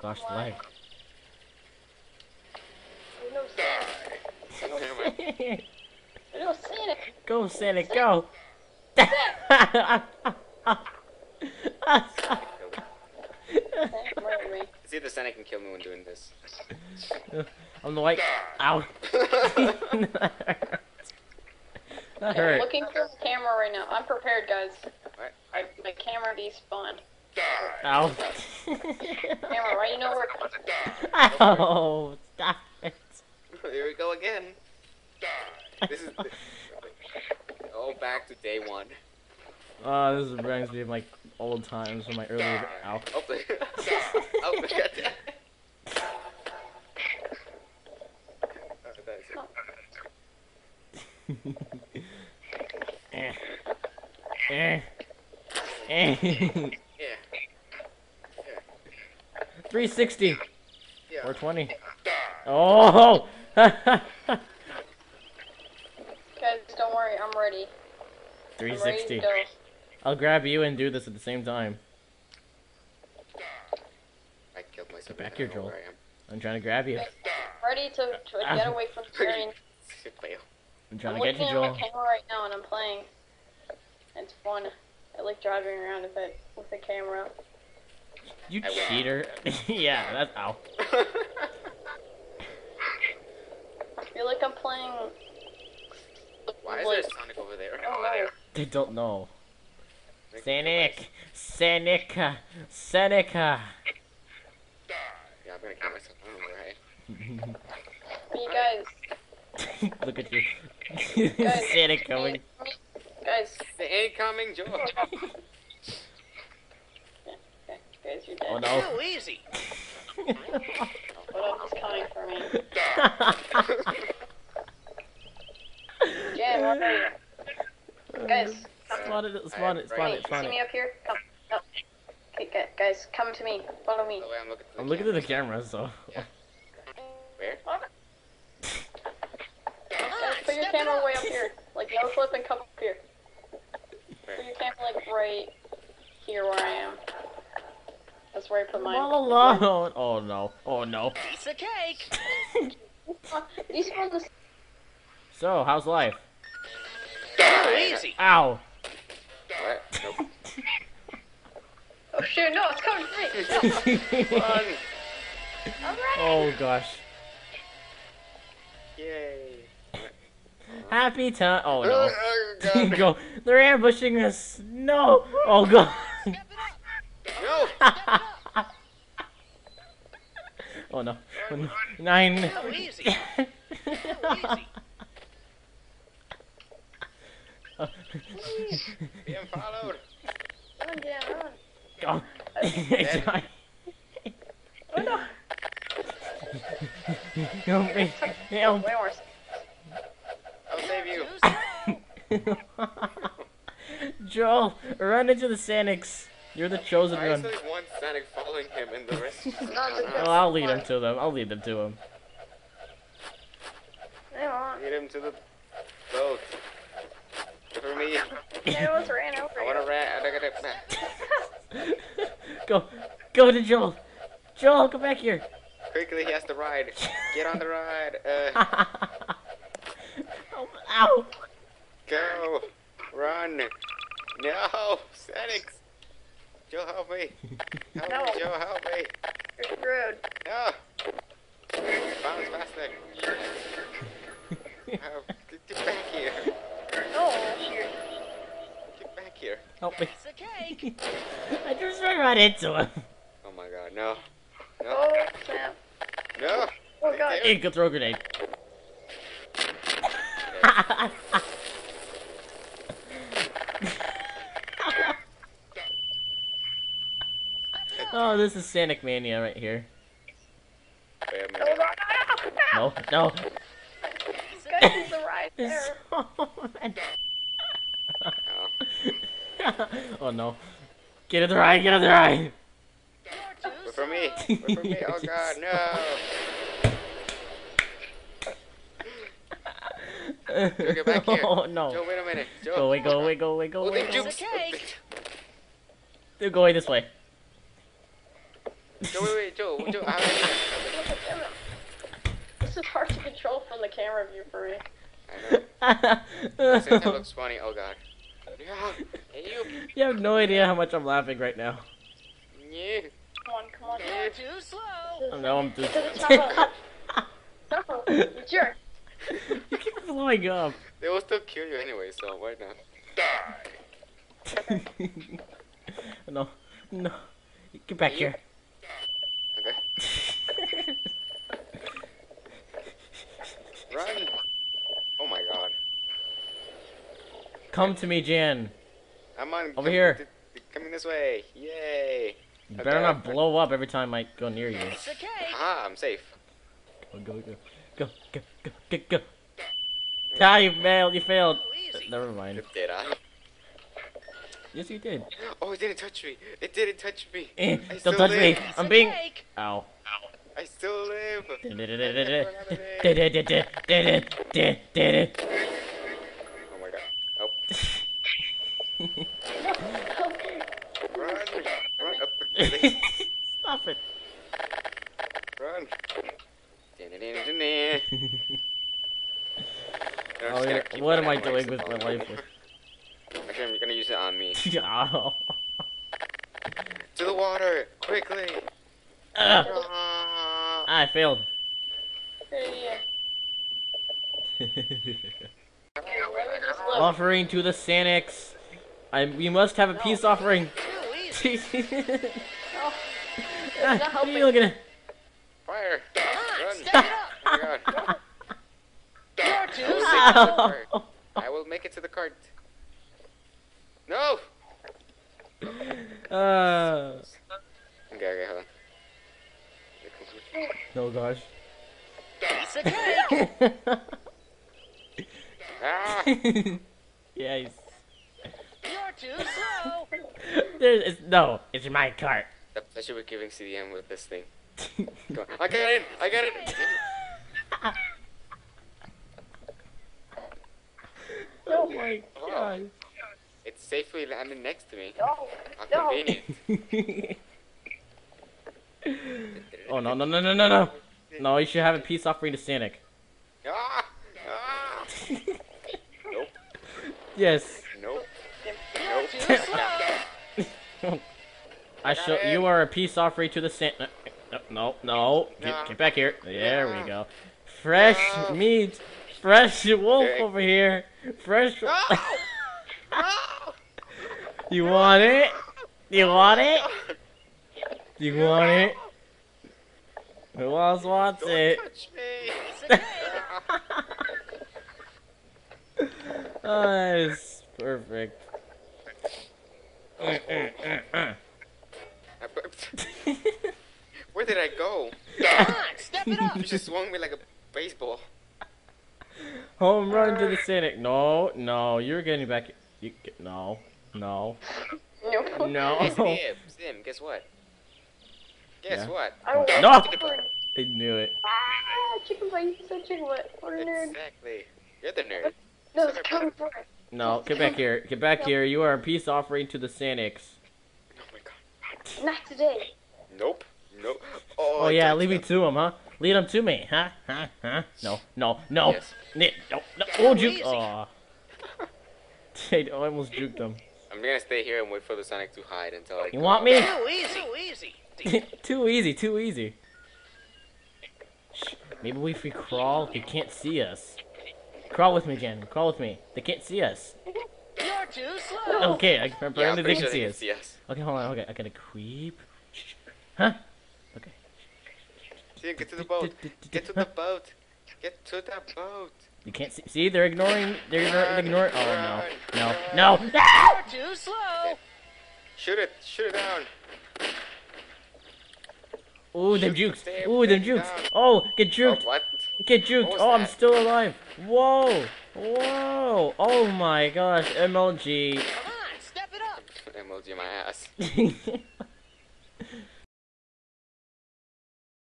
gosh, lag. There's no Sonic. There's no Sonic. go, Sonic, go! Sonic murdered me. It's either Sonic can kill me when doing this. I'm the white. Ow. that I'm hurt. looking for the camera right now. I'm prepared, guys. What? I, my camera despawned. Ow. Camera, right? You know? Ow. Stop it. Here we go again. This is. Oh, back to day one. Oh, this reminds me of my old times when my early. Ow. Oh, oh, my God. That's eh. Eh. Eh. Yeah. 360 Yeah. or 20. Oh! Guys, don't worry. I'm ready. I'm ready 360. to. I'll grab you and do this at the same time. I killed myself. Get back I here, Joel. I am. Trying to grab you. Ready to, to ah. get away from the screen. I'm trying I'm to get looking you, at Joel. my camera right now and I'm playing. It's fun. I like driving around with it with the camera. You I cheater. yeah, that's ow. I feel like I'm playing. Why is like, there Sonic over there? Oh no. They don't know. Make- Sonic! Seneca! Seneca! Yeah, I'm gonna kill myself. I don't know where I You guys, Look at you. Guys, Sonic going. guys, They ain't coming, Joel. okay, guys, you're oh, dead. Oh no. Too easy. But I'm just coming for me. Jan, where are you? Guys, Spawn it, spawn it, spawn Hey, it, spawn see me up here? Come. No. Okay, guys, come to me. Follow me. Oh, wait, I'm looking. I'm looking at the camera, so. Where? Guys, put your camera way up here. Like, no flip and come up here. Where? Put your camera, like, right here where I am. That's where I put mine. All alone. Oh no. Oh no. Piece of cake. These are the So, how's life? Easy. Ow. What? Nope. Oh shoot, no, it's coming for me. No. Run! Alright. oh gosh. Yay! Happy time. Oh Oh, no. Oh, god. Go. They're ambushing us. No. Oh god. No! Oh no. Oh, no. Nine. Too easy. Too easy. Oh. Being followed. Run, Dan, run. Go. It's fine. Oh no. Help me. Help. Way worse. I'll save you. Joel, run into the Sanics. You're the chosen Why is one. there one Sonic following him and the rest? Not the Oh, I'll lead him to them. I'll lead them to him. They won't. Lead him to the boat. For me. They almost ran over I wanna you. I gotta. Go. Go to Joel. Joel, come back here. Quickly, he has to ride. Get on the ride. Uh, oh, ow. go. Run. No. Sonic. Joe, help me. Help No. me, Joe, help me. You're screwed. No. Bounce faster. Oh, get, get back here. No, shoot. Get back here. Help me. It's of cake. I just ran right into him. Oh my god, no. No. Oh, snap. No. Oh, God. Hey, go throw a grenade. oh, this is Sanic Mania right here. Wait a Oh, minute. no, no, there. No. oh no. Get in the ride, get in the ride. Wait for me. Wait for me. Oh god, no. Joe, get back here. Oh Joe, no. wait a minute. Joe. Go away, go away, go away, go Oh, away. they Go Piece away. of jukes. They're going this way. Joe, wait, wait, Joe, Joe, how do Look at camera. This is hard to control from the camera view for me. I know. Since looks funny. Oh god. Yeah. You. you have no idea how much I'm laughing right now. Yeah. Come on, come on. You're too slow. I know I'm just. This is how- No, you jerk. you keep blowing up. They will still kill you anyway, so why not? Die. no, no. Get back here. Okay. Run. Oh my god. Come to me, Jan. I'm on. Over come- here. th- th- Coming this way. Yay. You Okay, better not blow up every time I go near you. Piece of cake. Ah, I'm safe. Go, go, go, go, go, go, go, go. Ah, you failed. You failed. Too easy. Never mind. Did I? Yes, you did. Oh, it didn't touch me. It didn't touch me. Eh, don't still touch me. live. Piece I'm being. cake. Ow. I still live. Oh Oh my god. Oh. Run. Run up. Really? Stop it. Run. Oh, yeah. What am I doing with my life? Actually, I'm gonna use it on me. Ow. To the water! Quickly! Ah. I failed. Offering to the Sanix. I, we must have a peace offering. Too easy. Not what are you helping. looking at? Fire! Run! step it up. Oh my god. You're I will make it to the cart. I will make it to the cart. No! Uh, Okay, okay, hold on. oh gosh. Piece of cake. Ah! yes. You're too slow. There's it's, no. It's my cart. I should be giving CDM with this thing. Come on. I got in! I got it! oh my Oh. god. It's safely landed next to me. No, How no. convenient. oh no no no no no no. No, you should have a peace offering to Sanic. Ah! Ah! Nope. Yes. I shall. You are a peace offering to the San. No, uh, uh, no, no. Get, No. get back here. There we go. Fresh No. meat. Fresh wolf over here. Fresh. You want it? You want it? You want it? Who else wants Don't it? touch me! Piece of cake. Oh, that is perfect. Where did I go? Come on, step it up. You just swung me like a baseball. Home run to the Cynic. No, no, you're getting back. You, no, no, No. no. Hey, Sim, Sim, guess what? Guess Yeah. what? I want No. chicken butt. I knew it. Ah, chicken butt. You said chicken butt. What a nerd. Exactly. You're the nerd. No, it's coming for it. No, get back here. Get back here. You are a peace offering to the Sanix. Oh my god. Not today. Nope. Nope. Oh, Oh yeah, touched leave me to him, huh? Lead him to me, huh? Huh? Huh? No, no, no. Yes. Ni- No, no. Oh, juke. easy. Aw. I almost juked him. I'm gonna stay here and wait for the Sonic to hide until I. You want me? Too easy. Too easy. too easy, too easy. Maybe if we crawl, he can't see us. Crawl with me, Jen. Crawl with me. They can't see us. You're too slow. Okay, I Yeah, I'm apparently they can sure see they us. see us. Okay, hold on. Okay, I gotta creep. Huh? Okay. See, get to the boat. Get to the boat. Get to the boat. You can't see. See, they're ignoring. They're ignoring. ignoring. Oh Run, no, no, no. Ah! You're too slow. Shoot it. Shoot it down. Ooh, them Shoot jukes. the Ooh, them jukes. Oh, get Oh, what? Get juked. What was Oh, I'm still alive. Whoa. Whoa. Oh my gosh. MLG. Come on, step it up. Emoji my ass.